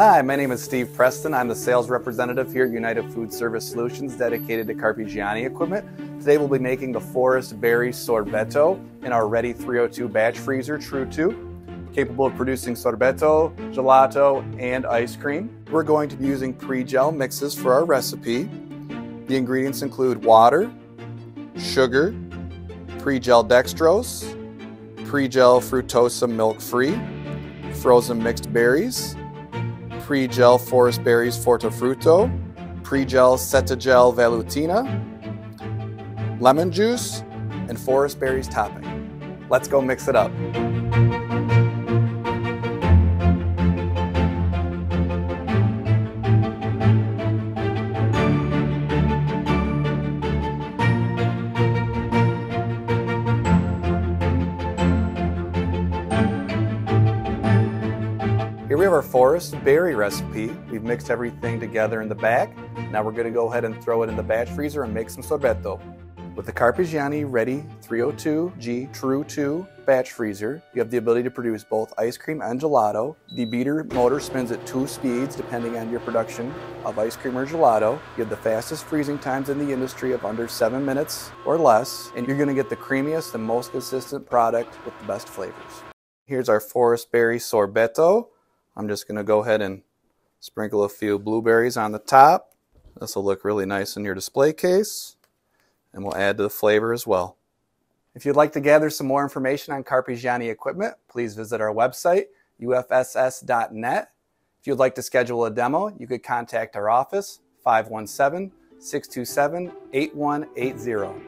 Hi, my name is Steve Preston. I'm the sales representative here at United Foodservice Solutions dedicated to Carpigiani equipment. Today we'll be making the Forest Berry Sorbetto in our Ready 302 batch freezer True 2, capable of producing sorbetto, gelato, and ice cream. We're going to be using pre-gel mixes for our recipe. The ingredients include water, sugar, pre-gel dextrose, pre-gel fructosa milk-free, frozen mixed berries, pre-gel forest berries fortefrutto, pre-gel setagel vellutina, lemon juice, and forest berries topping. Let's go mix it up. Here we have our forest berry recipe. We've mixed everything together in the back. Now we're gonna go ahead and throw it in the batch freezer and make some sorbetto. With the Carpigiani Ready 302G True 2 batch freezer, you have the ability to produce both ice cream and gelato. The beater motor spins at two speeds depending on your production of ice cream or gelato. You have the fastest freezing times in the industry of under seven minutes or less, and you're gonna get the creamiest and most consistent product with the best flavors. Here's our forest berry sorbetto. I'm just going to go ahead and sprinkle a few blueberries on the top. This will look really nice in your display case and we'll add to the flavor as well. If you'd like to gather some more information on Carpigiani equipment, please visit our website, ufss.net. If you'd like to schedule a demo, you could contact our office, 517 627 8180.